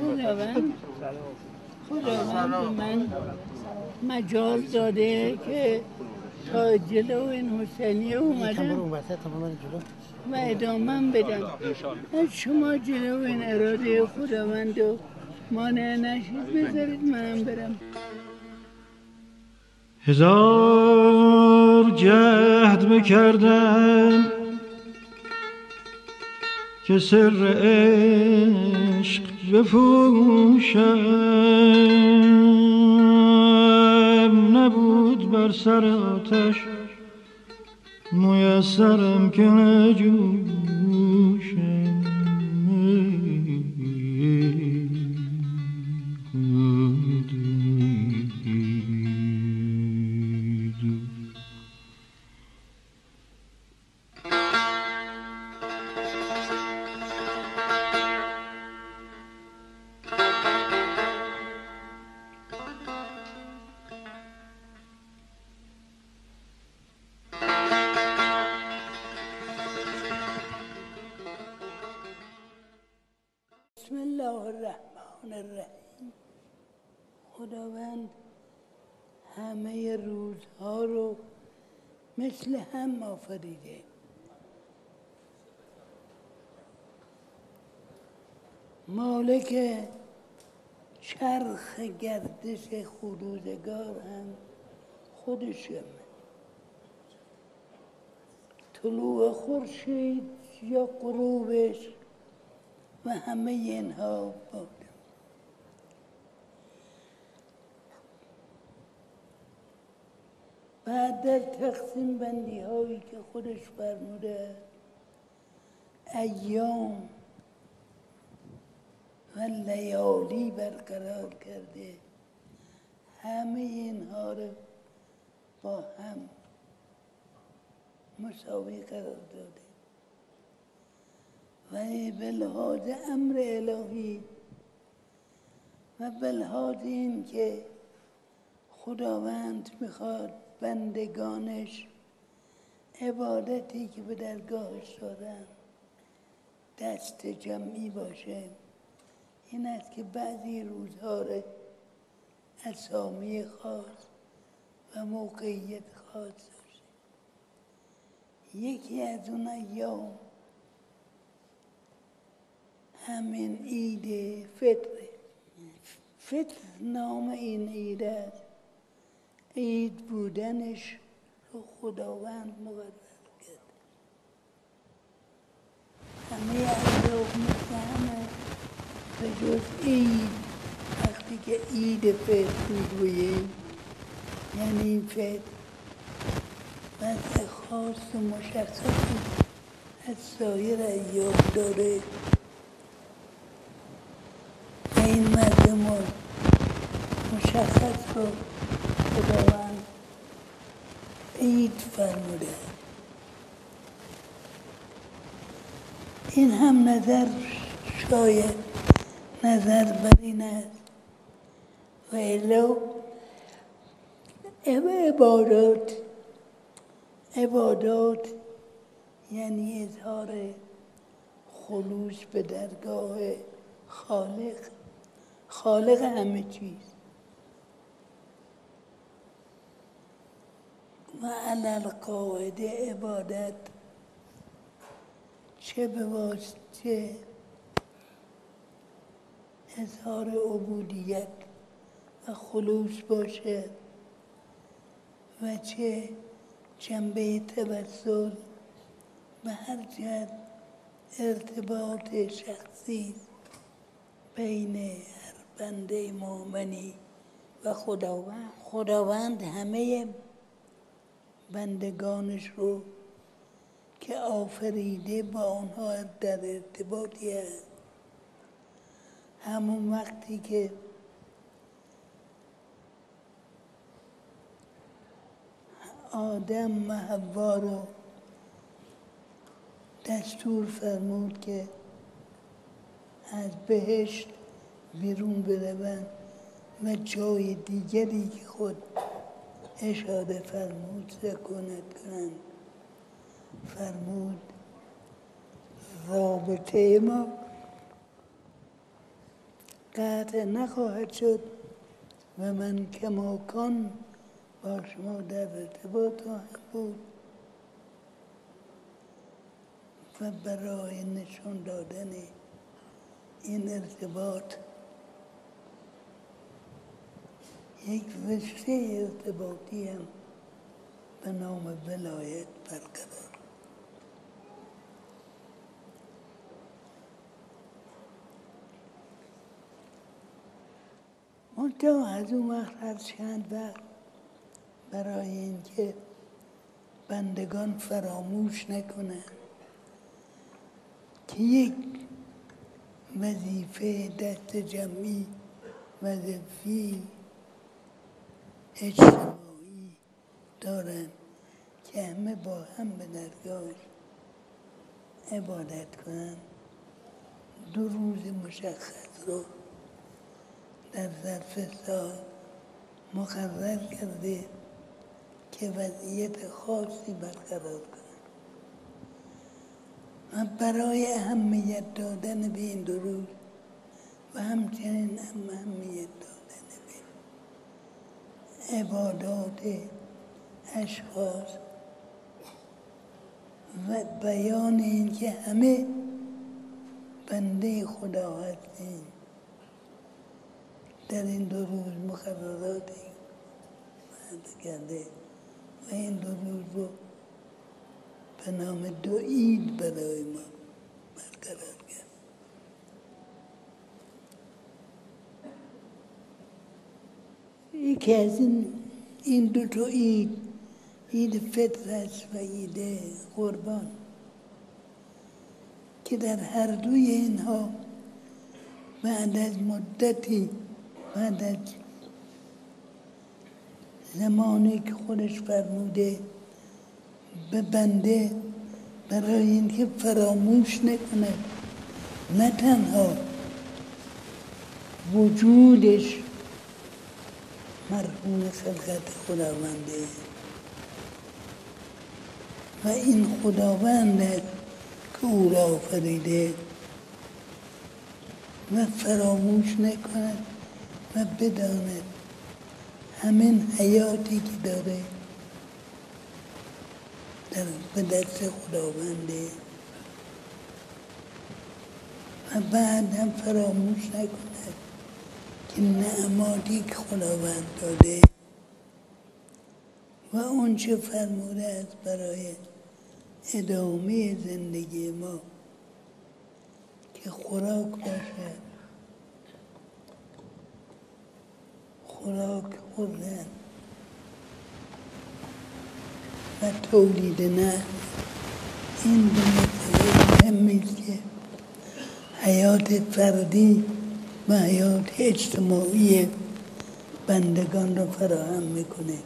خداوند خداوند به من مجال داده که تا جلو این حسینیه اومدم و ادامه بدم شما جلو این اراده خداوند و مانع نشید بذارید منم برم هزار جهد بکردم که سر عشق بپوشم نبود بر سر آتش میسرم که نجوشم الله الرحمن الرحیم خداوند همه روزها رو مثل هم آفریده مالک چرخ گردش خروزگار هم خودشم طلوع خورشید یا غروبش و همه اینها بودم بعد در تقسیم بندی هایی که خودش فرموده ایام و لیالی برقرار کرده. همه اینها رو با هم مساوی قرار داده. و به لحاظ امر الهی و به لحاظ این که خداوند می‌خواد بندگانش عبادتی که به درگاهش دارن دست جمعی باشه. این است که بعضی روزها رو اسامی خاص و موقعیت خاص داشته. یکی از اون ایام همین عید فطره فطر نام این عید است. عید بودنش رو خداوند مقرر کرد. همه ایام مثل همه به جز عید. وقتی که عید فطر می‌گوییم یعنی فطر. وضع خاص و مشخصی از سایر ایام داره و رو مشخص رو خداوند عید فرموده. این هم نظر شاید نظر بر این است و الا عبادات. عبادات یعنی اظهار خلوص به درگاه خالق. خالق همه چیز. و علل قاعده عبادت. چه به واسطه اظهار عبودیت و خلوص باشه و چه جنبه توسل به هر جهت ارتباط شخصی بین بنده مؤمنی و خداوند. خداوند همه بندگانش رو که آفریده با آنها در ارتباطی است. همون وقتی که آدم و رو دستور فرمود که از بهشت بیرون بروند و جای دیگری که خود اشاره فرمود سکونت کنند. فرمود رابطه ما قطع نخواهد شد و من کماکان با شما در ارتباط خواهم بود و برای نشان دادن این ارتباط یک رشته ارتباطی هم به نام ولایت برقرار. منتها از اون وقت هر چند وقت برای اینکه بندگان فراموش نکنند که یک وظیفه دست جمعی وظیفی اجتماعی دارن که همه با هم به درگاهش عبادت کنن دو روز مشخص رو در ظرف سال مقرر کرده که وضعیت خاصی برقرار کنن و برای اهمیت دادن به این دو روز و همچنین هم اهمیت دادن عبادات اشخاص و بیان این که همه بنده خدا هستیم. در این دو روز مقرراتی کرده و این دو روز رو به نام دو عید برای ما برقرار یکی از این این دو تا عید عید فطر است و قربان. که در هر دوی اینها بعد از مدتی بعد از زمانی که خودش فرموده به بنده برای اینکه فراموش نکنه نه تنها وجودش مرحوم خلقت خداونده و این خداوند که او را آفریده و فراموش نکند و بداند همین حیاتی که داره در به دست خداونده و بعد هم فراموش نکند که نعماتی که خداوند داده و اون چه فرموده است برای ادامه زندگی ما که خوراک باشد خوراک خوردن و تولید نه. این دو مسئله مهمی که حیات فردی و اجتماعی بندگان را فراهم می‌کنه.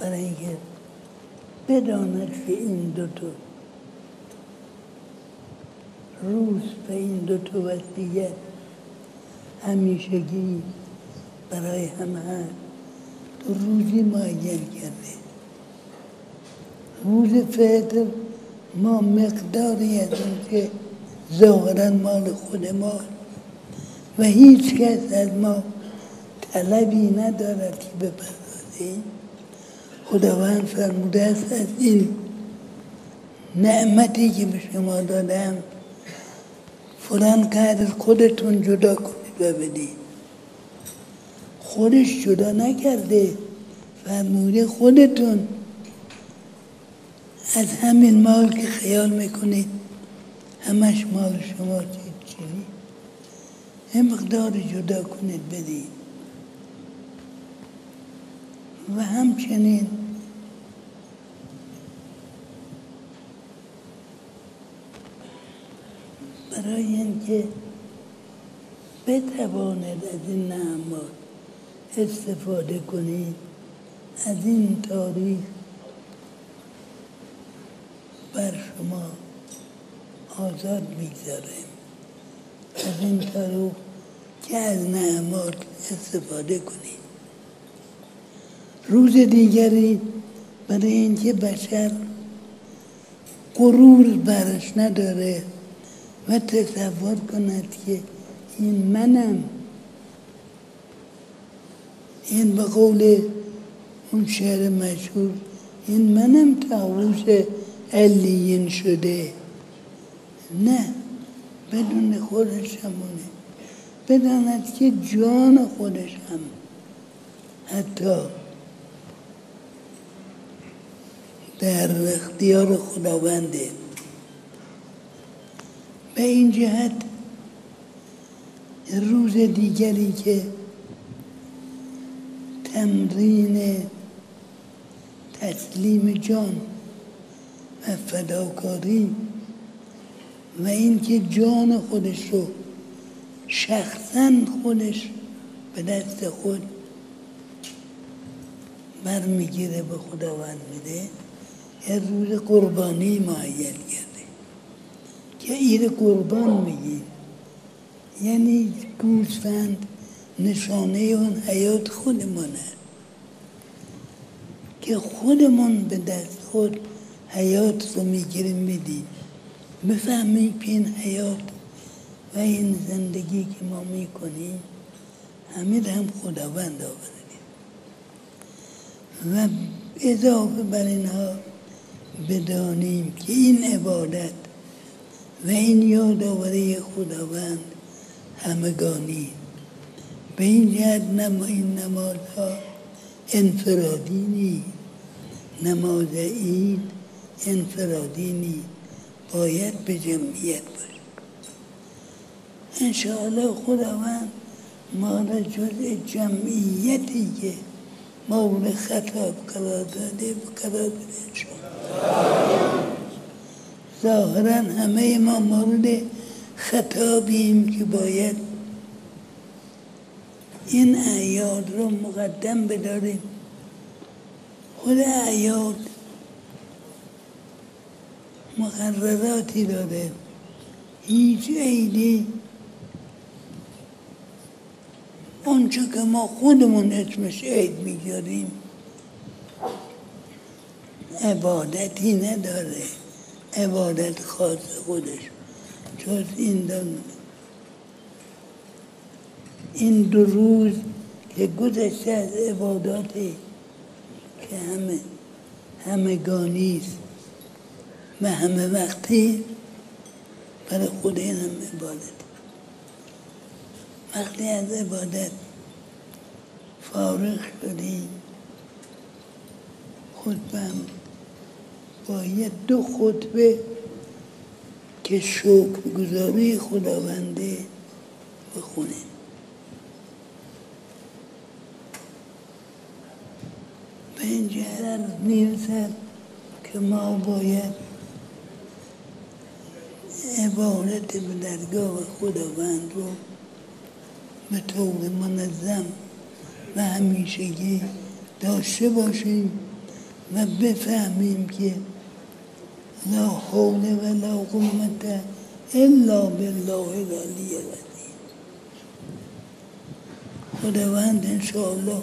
برای اینکه بداند که این دوتا روز و این دوتا وسیعت همیشگی برای همه هست تو روزی معین کرده. روز فطر ما مقداری از اون که ظاهرا مال خود ما و هیچ کس از ما طلبی ندارد که بپردازیم. خداوند فرموده است از این نعمتی که به شما دادم. فلان قدر خودتون جدا کنید و بدید. خودش جدا نکرده فرموده خودتون. از همین مال که خیال می‌کنید همش مال شما یه مقدار جدا کنید بدید. و همچنین برای اینکه بتواند از این نعمات استفاده کنید از این تاریخ بر شما آزاد می‌گذاریم از این تاریخ که از نعمات استفاده کنید روز دیگری برای اینکه بشر غرور برش نداره و تصور کند که این منم. این به قول اون شعر مشهور این منم تاووس علیین شده. نه. بدون خودش همونه. بداند که جان خودش هم. حتی در اختیار خداونده. به این جهت روز دیگری که تمرین تسلیم جان و فداکاری و اینکه جان خودش رو شخصا خودش به دست خود برمیگیره به خداوند میده. یه روز قربانی معین کرده. که ایر قربان میگیم یعنی گوسفند نشانه اون حیات خودمونه. که خودمون به دست خود حیات رو می‌گیریم میدیم. بفهمیم که این حیات و این زندگی که ما می‌کنیم همه هم خداوند آورده. و اضافه بر اینها بدانیم که این عبادت و این یادآوری خداوند همگانی به این جهت نما این نمازها انفرادی نی نماز عید انفرادی نی. باید به جمعیت باشه. انشاءالله خداوند ما را جز جمعیتی که مورد خطاب قرار داده قرار بده ظاهرا همه ما مورد خطابیم که باید این اعیاد رو مقدم بداریم. خود اعیاد مقرراتی داره هیچ عیدی آنچه که ما خودمون اسمش عید می‌گذاریم عبادتی نداره. عبادت خاص خودش. جز این دن این دو روز که گذشته از عباداتی که همه است و همه وقتی برای خود این هم عبادت. وقتی از عبادت فارغ شدیم خطبم باید دو خطبه که شکر گذاری خداونده بخونه به این جهت می‌رسد که ما باید عبارت به درگاه خداوند رو به طور منظم و همیشگی داشته باشیم و بفهمیم که لا حول ولا قوت الا بالله العلی العظیم. خداوند انشاءالله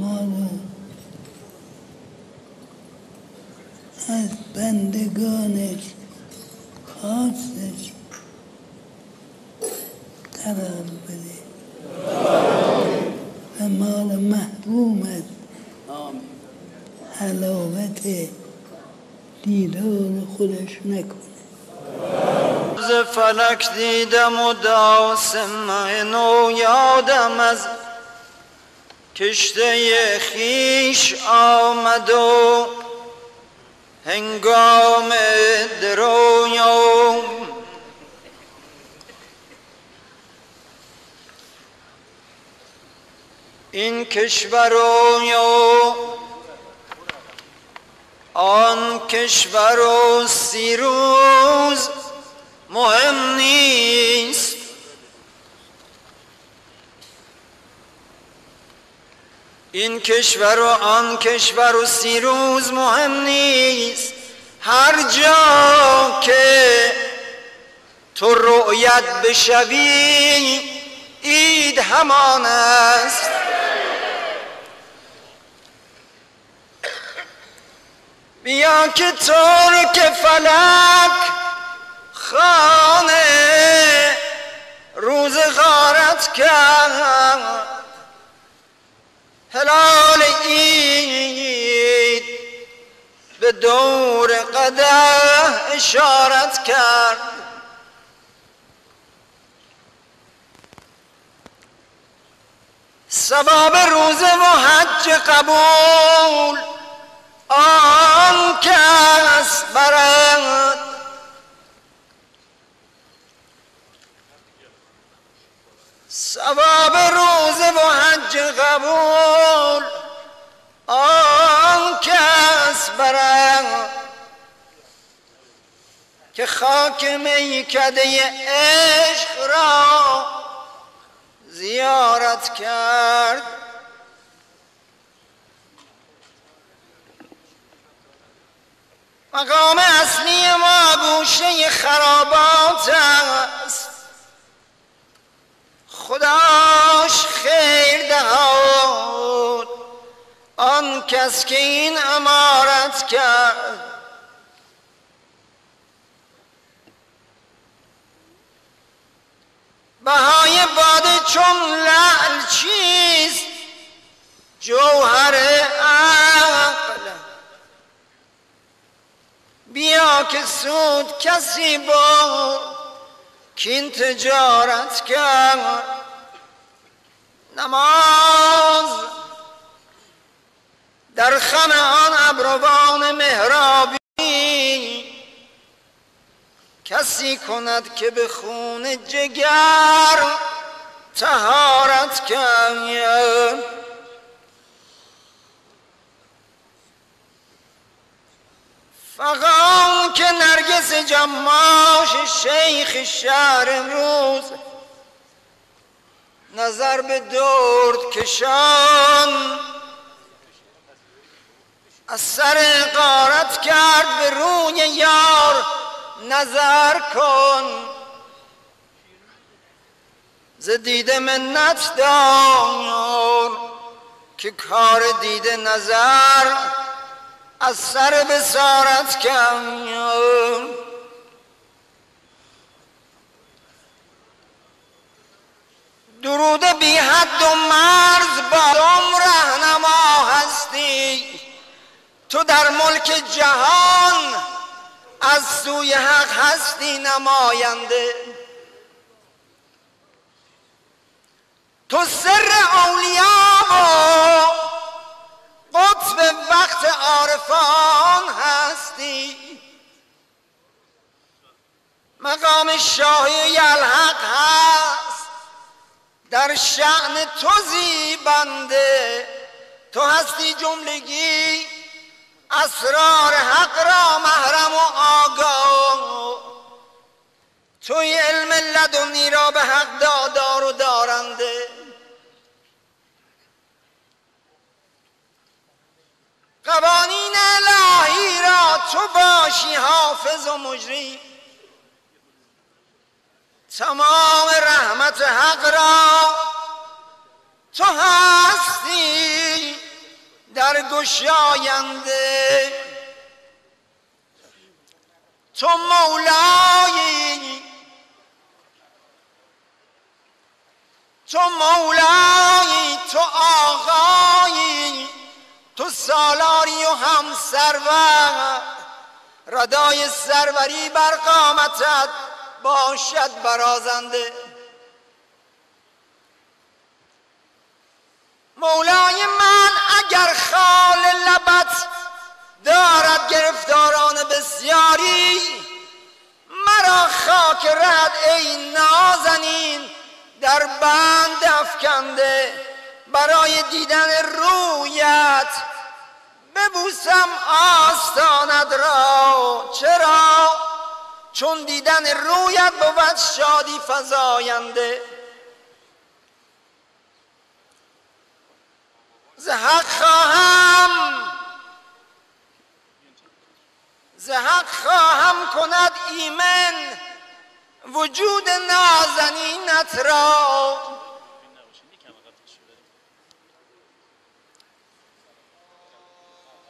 ما رو از بندگانش خاصش. قرار بده. و ما رو محروم از حلاوت دیدار خودش نکنه. ز فلک دیدم و داسم نو یادم از کشته خیش آمد و هنگام درویم این کشور و آن کشور و سیروز مهم نیست. این کشور و آن کشور و سیروز مهم نیست. هر جا که تو رؤیت بشوی اید همان است. بیا که ترک فلک خانه روز غارت کرد. هلال اید به دور قده اشارت کرد. سباب روز و حج قبول آن کس برد. سباب روز و حج قبول. آن کس برد که خاک میکده عشق را زیارت کرد. مقام اصلی ما گوشه خرابات است. خداش خیر دهاد. آن کس که این امارت کرد. بهای باده چون لعل چیست؟ جوهر عقل. بیا که سود کسی با کین تجارت کرد نماز در خم آن ابروان مهرابی کسی کند که به خون جگر تهارت کرد فقط که نرگس جماش شیخ شهر امروز نظر به درد کشان از سر قارت کرد به روی یار نظر کن. ز دیده منت دار که کار دیده نظر از سر بسارت کن درود بی حد و مرز بارم رهنما هستی. تو در ملک جهان از سوی حق هستی نماینده. تو سر اولیاء و قطب وقت عارفان هستی. مقام شاهی یلحق هست. در شعن تو زیبنده. تو هستی جملگی اسرار حق را محرم و آگاه. توی علم لدنی را به حق دادار و دارنده. قوانین الهی را تو باشی حافظ و مجری تمام رحمت حق را تو هستی در گشاینده تو مولایی. تو مولایی تو آقایی تو سالاری و هم سرور ردای سروری بر قامتت باشد برازنده. مولای من اگر خال لبت دارد گرفتاران بسیاری مرا خاک رد ای نازنین در بند افکنده. برای دیدن رویت ببوسم آستانت را. چرا؟ چون دیدن رویت بود شادی فزاینده. زحق خواهم. زحق خواهم کند ایمن. وجود نازنینت را.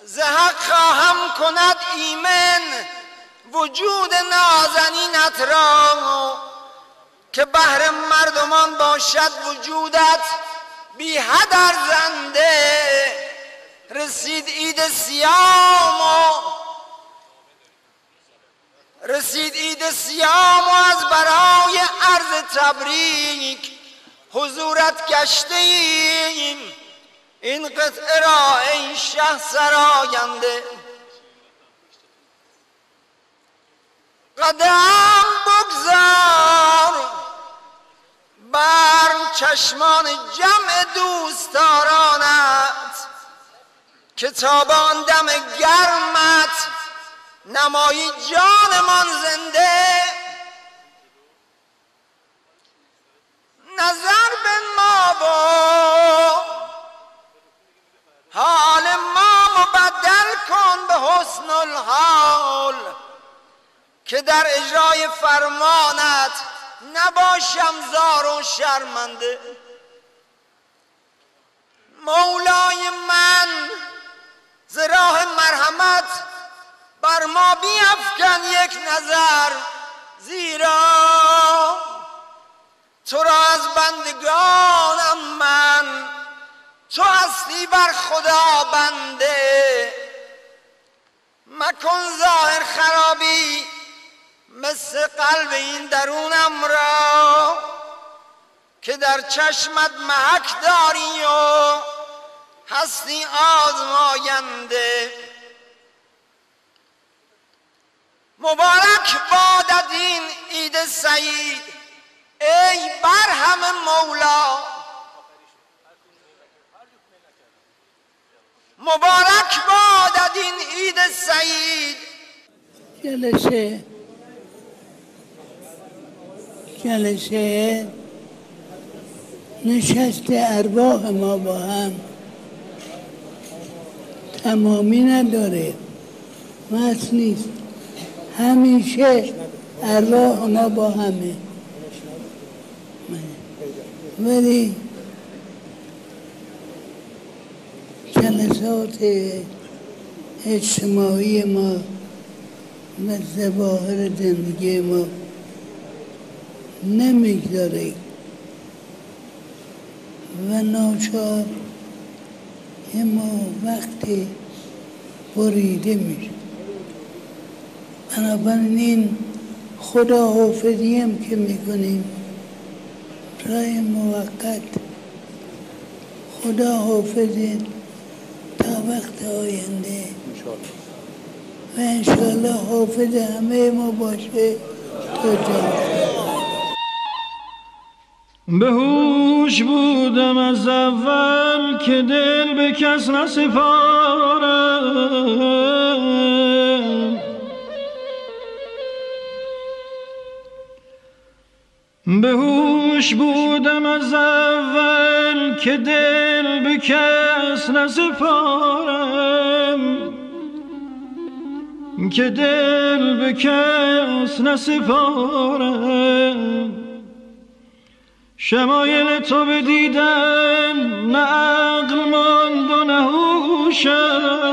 زهق خواهم کند ایمن وجود نازنینت را که بهر مردمان باشد وجودت بی هدر زنده رسید عید سیام و رسید عید سیام و از برای عرض تبریک حضورت گشته ایم این قطعه را ای شه سراینده قدم بگذار بر چشمان جمع دوستدارانت کتابان دم گرمت نمایی جانمان زنده. نظر به ما حسن الحال که در اجرای فرمانت نباشم زار و شرمنده. مولای من ز راه مرحمت بر ما بیفکن یک نظر زیرا. تو را از بندگانم من تو هستی بر خدا بنده. مکن ظاهر خرابی مثل قلب این درونم را که در چشمت محک داری و هستی آزماینده مبارک بادت این عید سعید ای برهم مولا. مبارک بادت این عید سعید. جلسه. جلسه نشست ارواح ما با هم. تمامی نداره. مس نیست. همیشه ارواح ما با همه. ولی جلسات اجتماعی ما و زواهر زندگی ما نمی‌گذاره. و ناچار ما وقتی بریده میشه بنابراین خدا حافظی هم که می‌کنیم. رای موقت خدا حافظی وقت آینده. و انشاءالله حافظ همه ما باشه. به هوش بودم از اول که دل به کس نسپارم. به هوش بودم از اول که دل به کس نسپارم. که دل به کس نسپارم. شمایل تو بدیدم نه عقل ماند و نه هوشم.